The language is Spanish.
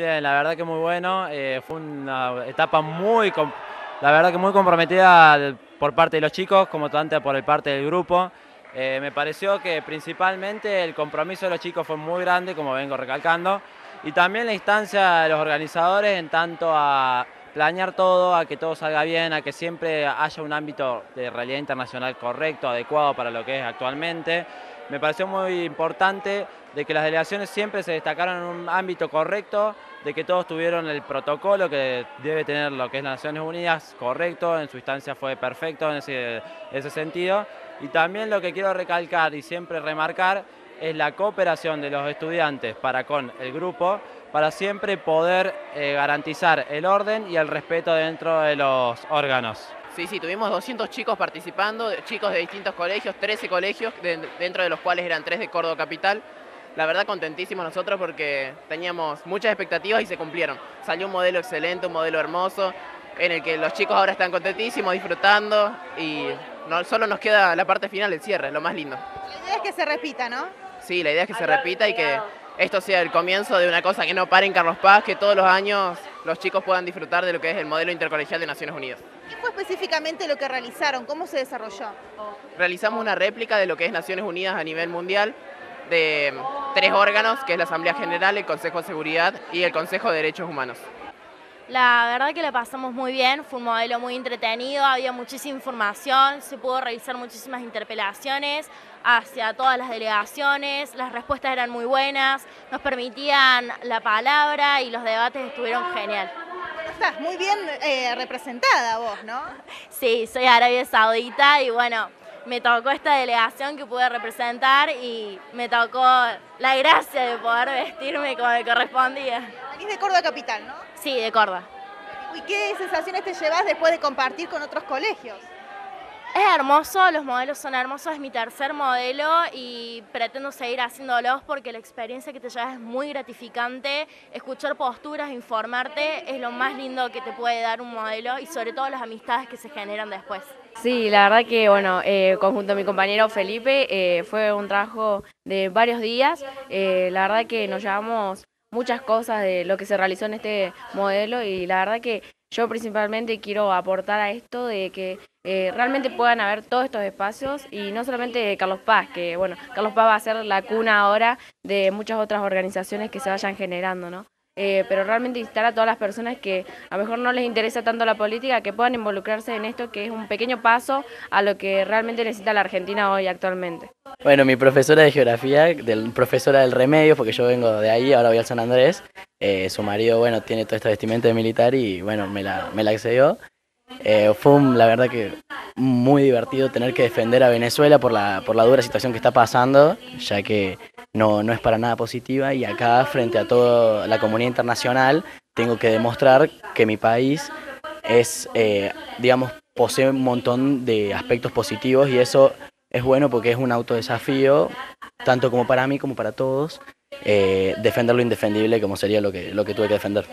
Bien, la verdad que muy bueno. Eh, fue una etapa muy, la verdad que muy comprometida por parte de los chicos, como tanto por el parte del grupo. Eh, me pareció que principalmente el compromiso de los chicos fue muy grande, como vengo recalcando, y también la instancia de los organizadores en tanto a planear todo, a que todo salga bien, a que siempre haya un ámbito de realidad internacional correcto, adecuado para lo que es actualmente. Me pareció muy importante de que las delegaciones siempre se destacaron en un ámbito correcto, de que todos tuvieron el protocolo que debe tener lo que es las Naciones Unidas correcto, en su instancia fue perfecto en ese, ese sentido. Y también lo que quiero recalcar y siempre remarcar es la cooperación de los estudiantes para con el grupo, para siempre poder eh, garantizar el orden y el respeto dentro de los órganos. Sí, sí, tuvimos 200 chicos participando, chicos de distintos colegios, 13 colegios, dentro de los cuales eran 3 de Córdoba Capital. La verdad contentísimos nosotros porque teníamos muchas expectativas y se cumplieron. Salió un modelo excelente, un modelo hermoso, en el que los chicos ahora están contentísimos, disfrutando y no, solo nos queda la parte final, el cierre, lo más lindo. La idea es que se repita, ¿no? Sí, la idea es que se repita y que esto sea el comienzo de una cosa que no pare en Carlos Paz, que todos los años los chicos puedan disfrutar de lo que es el modelo intercolegial de Naciones Unidas. ¿Qué fue específicamente lo que realizaron? ¿Cómo se desarrolló? Realizamos una réplica de lo que es Naciones Unidas a nivel mundial de tres órganos, que es la Asamblea General, el Consejo de Seguridad y el Consejo de Derechos Humanos. La verdad que la pasamos muy bien, fue un modelo muy entretenido, había muchísima información, se pudo realizar muchísimas interpelaciones hacia todas las delegaciones, las respuestas eran muy buenas, nos permitían la palabra y los debates estuvieron genial. Estás muy bien eh, representada vos, ¿no? Sí, soy Arabia Saudita y bueno, me tocó esta delegación que pude representar y me tocó la gracia de poder vestirme como me correspondía. Venís de Córdoba Capital, ¿no? Sí, de Córdoba. ¿Y qué sensaciones te llevas después de compartir con otros colegios? Es hermoso, los modelos son hermosos, es mi tercer modelo y pretendo seguir haciéndolos porque la experiencia que te llevas es muy gratificante. Escuchar posturas, informarte es lo más lindo que te puede dar un modelo y sobre todo las amistades que se generan después. Sí, la verdad que, bueno, eh, conjunto a mi compañero Felipe, eh, fue un trabajo de varios días. Eh, la verdad que nos llevamos muchas cosas de lo que se realizó en este modelo y la verdad que yo principalmente quiero aportar a esto de que eh, realmente puedan haber todos estos espacios y no solamente Carlos Paz, que bueno, Carlos Paz va a ser la cuna ahora de muchas otras organizaciones que se vayan generando, ¿no? Eh, pero realmente instar a todas las personas que a lo mejor no les interesa tanto la política, que puedan involucrarse en esto, que es un pequeño paso a lo que realmente necesita la Argentina hoy actualmente. Bueno, mi profesora de geografía, del, profesora del remedio, porque yo vengo de ahí, ahora voy al San Andrés, eh, su marido, bueno, tiene toda esta vestimenta de militar y bueno, me la, me la accedió. Eh, fue la verdad que muy divertido tener que defender a Venezuela por la, por la dura situación que está pasando, ya que no, no es para nada positiva y acá frente a toda la comunidad internacional tengo que demostrar que mi país es, eh, digamos, posee un montón de aspectos positivos y eso es bueno porque es un autodesafío, tanto como para mí como para todos, eh, defender lo indefendible como sería lo que, lo que tuve que defender.